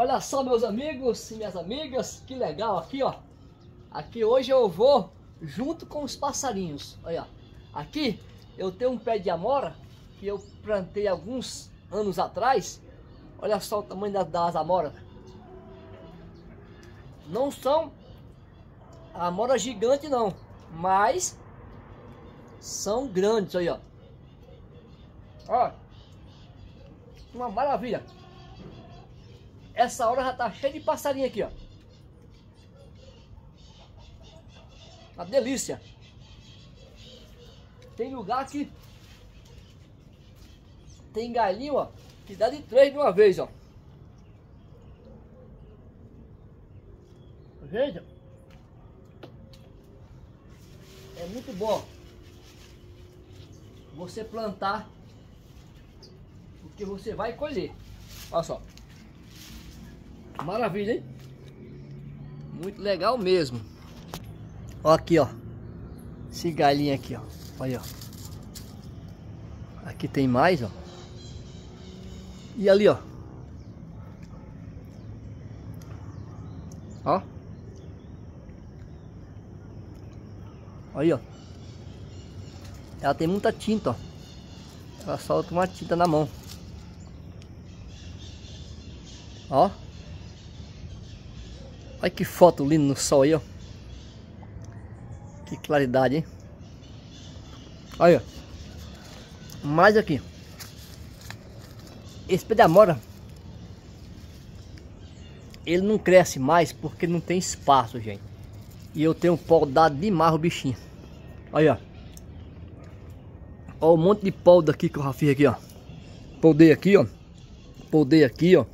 Olha só meus amigos e minhas amigas, que legal aqui ó. Aqui hoje eu vou junto com os passarinhos. Olha, aqui eu tenho um pé de amora que eu plantei alguns anos atrás. Olha só o tamanho das, das amoras. Não são amora gigante não, mas são grandes aí ó. Ó, uma maravilha. Essa hora já tá cheio de passarinho aqui, ó. Uma delícia. Tem lugar que tem galinho, ó, que dá de três de uma vez, ó. Veja. É muito bom você plantar porque você vai colher. Olha só. Maravilha, hein? Muito legal mesmo. Ó aqui, ó. Esse galinha aqui, ó. Olha, ó. Aqui tem mais, ó. E ali, ó. Ó. Aí, ó. Ela tem muita tinta, ó. Ela solta uma tinta na mão. Ó. Olha que foto linda no sol aí, ó. Que claridade, hein? Olha. Mais aqui. Esse pé de amora. Ele não cresce mais porque não tem espaço, gente. E eu tenho podado demais o bichinho. Olha, ó. Ó o monte de polda aqui que eu já fiz aqui, ó. Poldei aqui, ó. Poldei aqui, ó.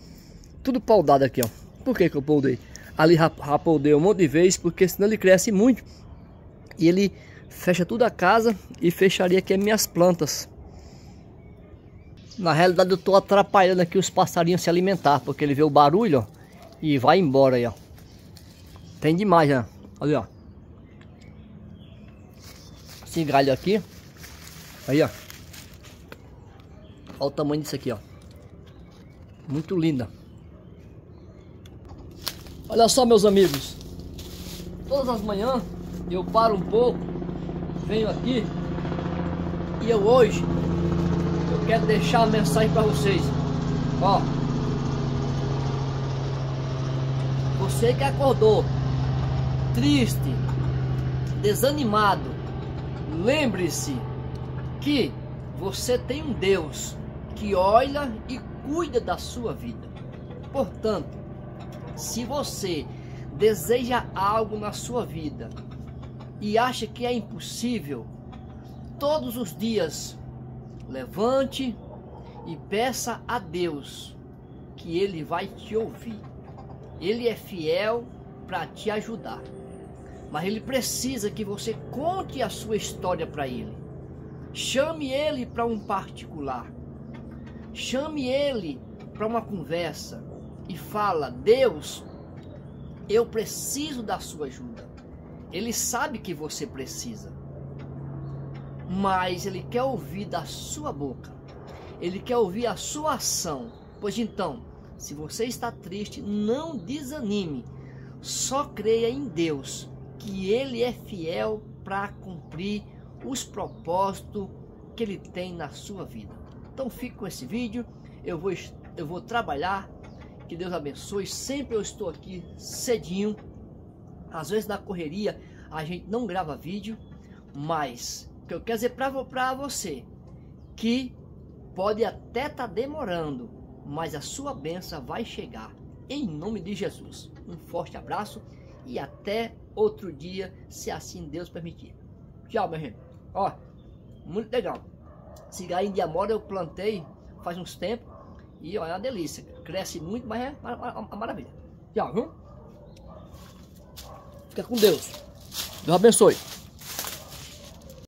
Tudo poldado aqui, ó. Por que que eu poldei? Ali rapoldei um monte de vezes, porque senão ele cresce muito. E ele fecha toda a casa e fecharia aqui as minhas plantas. Na realidade eu estou atrapalhando aqui os passarinhos se alimentar, porque ele vê o barulho, ó, e vai embora aí, ó. Tem demais, né? Olha, ó. Esse galho aqui. Aí, ó. Olha o tamanho disso aqui, ó. Muito linda. Olha só, meus amigos. Todas as manhãs eu paro um pouco, venho aqui e eu hoje eu quero deixar uma mensagem para vocês. Ó, você que acordou triste, desanimado, lembre-se que você tem um Deus que olha e cuida da sua vida. Portanto, se você deseja algo na sua vida e acha que é impossível, todos os dias levante e peça a Deus que Ele vai te ouvir. Ele é fiel para te ajudar. Mas Ele precisa que você conte a sua história para Ele. Chame Ele para um particular. Chame Ele para uma conversa e fala: Deus, eu preciso da sua ajuda. Ele sabe que você precisa, mas ele quer ouvir da sua boca, ele quer ouvir a sua ação. Pois então, se você está triste, não desanime, só creia em Deus, que Ele é fiel para cumprir os propósitos que Ele tem na sua vida. Então fique com esse vídeo, eu vou, eu vou trabalhar que Deus abençoe. Sempre eu estou aqui cedinho. Às vezes na correria a gente não grava vídeo, mas o que eu quero dizer para você que pode até estar tá demorando, mas a sua benção vai chegar em nome de Jesus. Um forte abraço e até outro dia, se assim Deus permitir. Tchau, minha gente. Ó, muito legal. Cigarrinho de amora eu plantei faz uns tempos e é uma delícia. Cresce muito, mas é uma, maravilha. Tchau, viu? Fica com Deus. Deus abençoe.